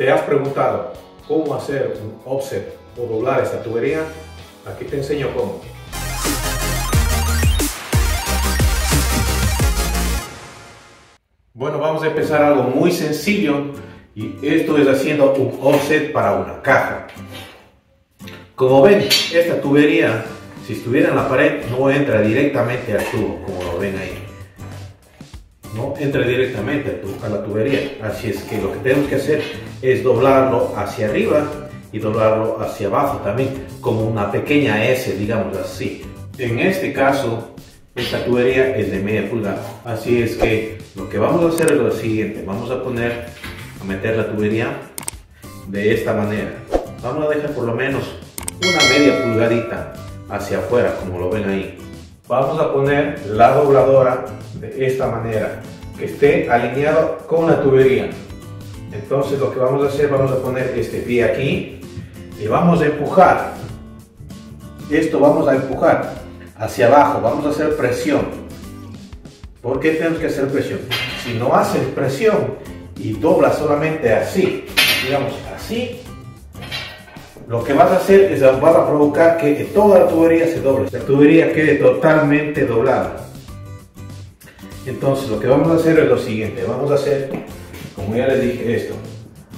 ¿Te has preguntado cómo hacer un offset o doblar esta tubería? Aquí te enseño cómo. Bueno, vamos a empezar algo muy sencillo y esto es haciendo un offset para una caja. Como ven, esta tubería, si estuviera en la pared, no entra directamente al tubo, como lo ven ahí. No entra directamente a la tubería. Así es que lo que tenemos que hacer es doblarlo hacia arriba y doblarlo hacia abajo también, como una pequeña S, digamos así. En este caso, esta tubería es de media pulgada. Así es que lo que vamos a hacer es lo siguiente. Vamos a poner, a meter la tubería de esta manera. Vamos a dejar por lo menos una media pulgadita hacia afuera, como lo ven ahí. Vamos a poner la dobladora de esta manera, que esté alineado con la tubería. Entonces lo que vamos a hacer, vamos a poner este pie aquí y vamos a empujar. Esto vamos a empujar hacia abajo, vamos a hacer presión. ¿Por qué tenemos que hacer presión? Si no haces presión y doblas solamente así, digamos así, lo que vas a hacer es vas a provocar que toda la tubería se doble, la tubería quede totalmente doblada. Entonces lo que vamos a hacer es lo siguiente, vamos a hacer, como ya les dije esto,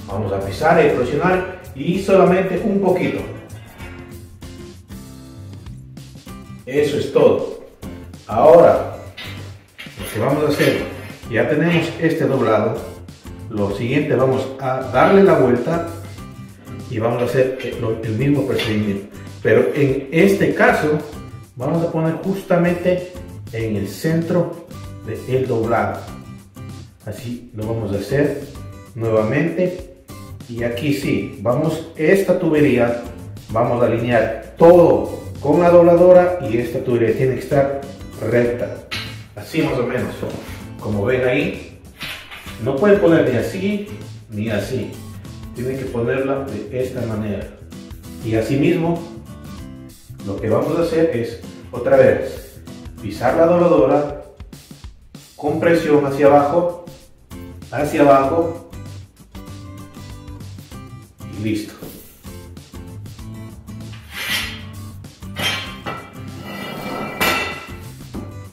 vamos a pisar y presionar y solamente un poquito. Eso es todo. Ahora, lo que vamos a hacer, ya tenemos este doblado, lo siguiente vamos a darle la vuelta y vamos a hacer el mismo procedimiento. Pero en este caso, vamos a poner justamente en el centro del doblado. Así lo vamos a hacer nuevamente. Y aquí sí, vamos, esta tubería, vamos a alinear todo con la dobladora y esta tubería tiene que estar recta. Así más o menos. Como ven ahí, no pueden poner ni así ni así. Tienen que ponerla de esta manera. Y así mismo, lo que vamos a hacer es, otra vez, pisar la dobladora con presión hacia abajo, hacia abajo y listo.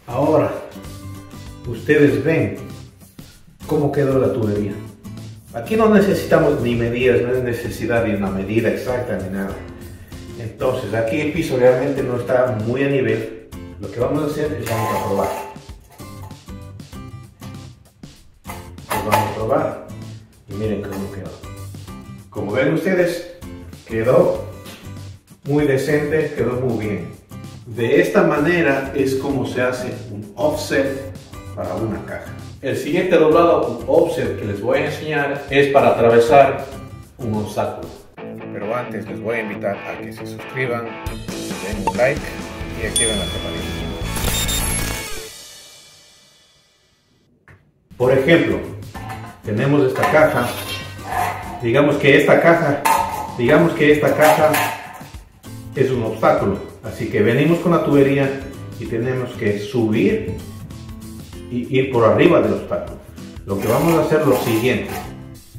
Ahora, ustedes ven cómo quedó la tubería. Aquí no necesitamos ni medidas, no hay necesidad de una medida exacta ni nada. Entonces, aquí el piso realmente no está muy a nivel. Lo que vamos a hacer es vamos a probar. Pues vamos a probar. Y miren cómo quedó. Como ven ustedes, quedó muy decente, quedó muy bien. De esta manera es como se hace un offset para una caja. El siguiente doblado offset que les voy a enseñar es para atravesar un obstáculo. Pero antes les voy a invitar a que se suscriban, den un like y activen la campanita. Por ejemplo, tenemos esta caja. Digamos que esta caja, digamos que esta caja es un obstáculo. Así que venimos con la tubería y tenemos que subir y ir por arriba del obstáculo. Lo que vamos a hacer es lo siguiente.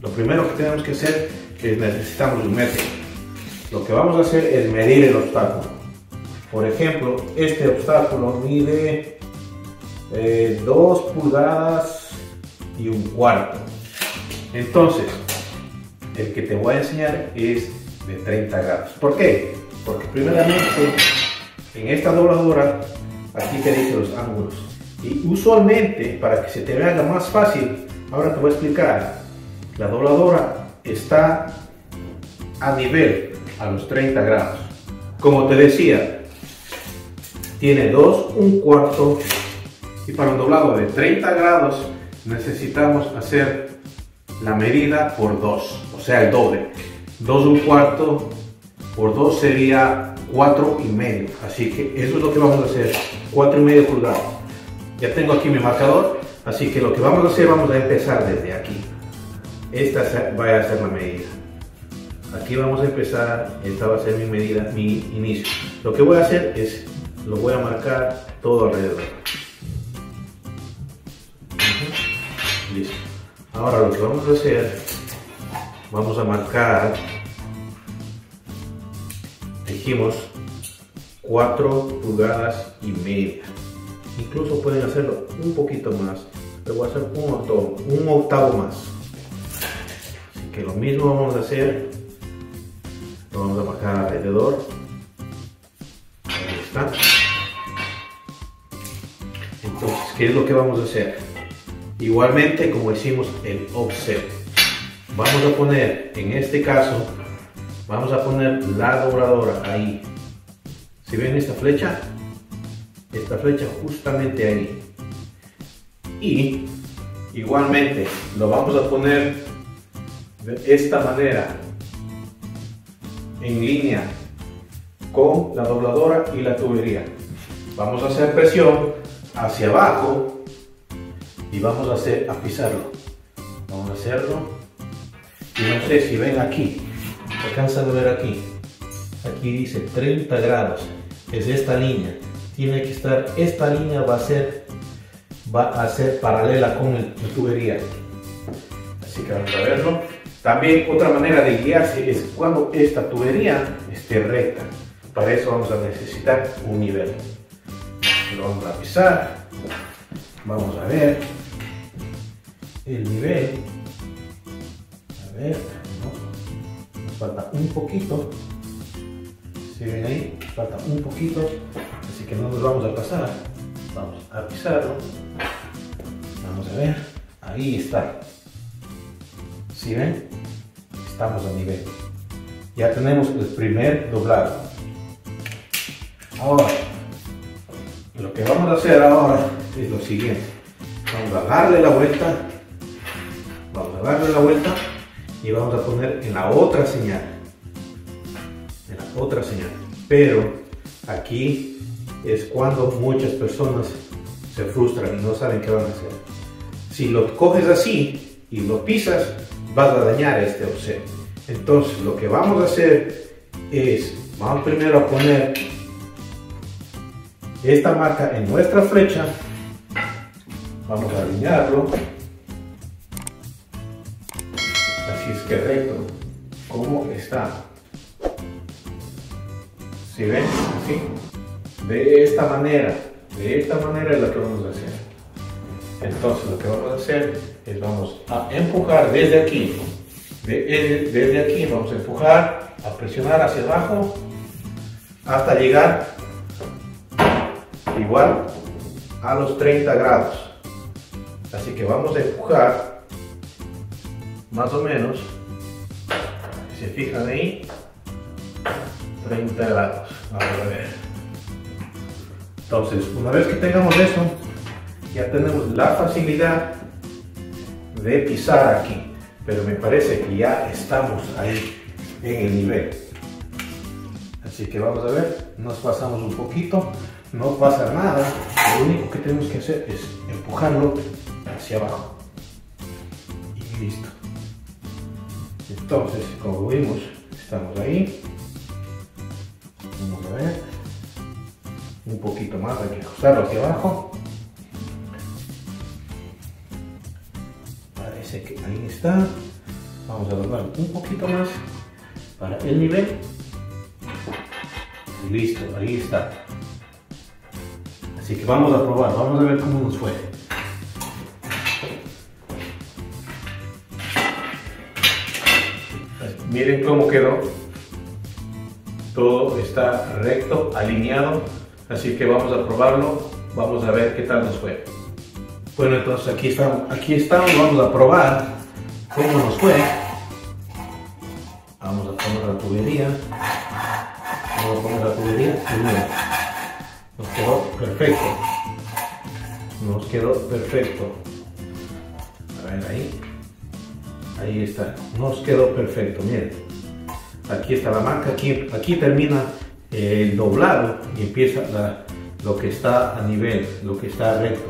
Lo primero que tenemos que hacer es necesitamos un metro. Lo que vamos a hacer es medir el obstáculo. Por ejemplo, este obstáculo mide 2 eh, pulgadas y un cuarto. Entonces, el que te voy a enseñar es de 30 grados. ¿Por qué? Porque primeramente en esta dobladora aquí te dice los ángulos. Y usualmente para que se te vea más fácil, ahora te voy a explicar. La dobladora está a nivel a los 30 grados. Como te decía, tiene 2, un cuarto y para un doblado de 30 grados necesitamos hacer la medida por 2, o sea el doble. 2 un cuarto por 2 sería 4 y medio. Así que eso es lo que vamos a hacer, 4 y medio pulgadas. Ya tengo aquí mi marcador, así que lo que vamos a hacer, vamos a empezar desde aquí. Esta va a ser la medida. Aquí vamos a empezar, esta va a ser mi medida, mi inicio. Lo que voy a hacer es, lo voy a marcar todo alrededor. Listo. Ahora lo que vamos a hacer vamos a marcar, dijimos 4 pulgadas y media. Incluso pueden hacerlo un poquito más. Pero voy a hacer un octavo, un octavo más. Así que lo mismo vamos a hacer. Lo vamos a marcar alrededor. Ahí está. Entonces, ¿qué es lo que vamos a hacer? Igualmente como hicimos el offset. Vamos a poner, en este caso, vamos a poner la dobladora ahí. Si ven esta flecha, esta flecha justamente ahí. Y igualmente lo vamos a poner de esta manera en línea con la dobladora y la tubería. Vamos a hacer presión hacia abajo y vamos a hacer a pisarlo. Vamos a hacerlo. Y no sé si ven aquí, alcanzan a ver aquí. Aquí dice 30 grados. Es esta línea. Tiene que estar, esta línea va a ser, va a ser paralela con la tubería. Así que vamos a verlo. También otra manera de guiarse es cuando esta tubería esté recta. Para eso vamos a necesitar un nivel. Lo vamos a pisar. Vamos a ver el nivel. A ver, ¿no? nos falta un poquito. Si ven ahí, falta un poquito. No nos vamos a pasar. Vamos a pisarlo. Vamos a ver. Ahí está. Si ven? Estamos a nivel. Ya tenemos el primer doblado. Ahora, lo que vamos a hacer ahora es lo siguiente. Vamos a darle la vuelta. Vamos a darle la vuelta y vamos a poner en la otra señal. En la otra señal. Pero aquí es cuando muchas personas se frustran y no saben qué van a hacer. Si lo coges así y lo pisas, vas a dañar este offset. Entonces lo que vamos a hacer es, vamos primero a poner esta marca en nuestra flecha, vamos a alinearlo, así es que recto, como está. Si ven? Así. De esta manera, de esta manera es lo que vamos a hacer. Entonces lo que vamos a hacer es vamos a empujar desde aquí, desde aquí vamos a empujar, a presionar hacia abajo hasta llegar igual a los 30 grados. Así que vamos a empujar más o menos, si se fijan ahí, 30 grados. Vamos a ver. Entonces, una vez que tengamos eso, ya tenemos la facilidad de pisar aquí. Pero me parece que ya estamos ahí en el nivel. Así que vamos a ver, nos pasamos un poquito, no pasa nada. Lo único que tenemos que hacer es empujarlo hacia abajo. Y listo. Entonces, como vimos, estamos ahí. Un poquito más, hay que ajustarlo hacia abajo. Parece que ahí está. Vamos a doblar un poquito más para el nivel. Y listo, ahí está. Así que vamos a probar, vamos a ver cómo nos fue. Miren cómo quedó. Todo está recto, alineado. Así que vamos a probarlo. Vamos a ver qué tal nos fue. Bueno, entonces aquí estamos, aquí estamos, vamos a probar cómo nos fue. Vamos a poner la tubería. Vamos a poner la tubería y mira, nos quedó perfecto. Nos quedó perfecto. A ver ahí. Ahí está. Nos quedó perfecto, miren. Aquí está la marca, aquí, aquí termina el doblado y empieza lo que está a nivel, lo que está recto.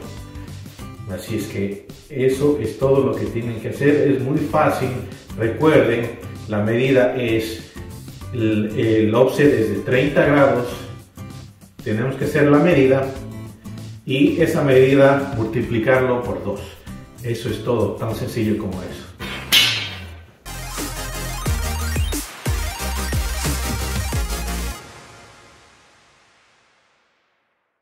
Así es que eso es todo lo que tienen que hacer. Es muy fácil. Recuerden, la medida es el, el offset es de 30 grados. Tenemos que hacer la medida y esa medida multiplicarlo por 2. Eso es todo, tan sencillo como eso.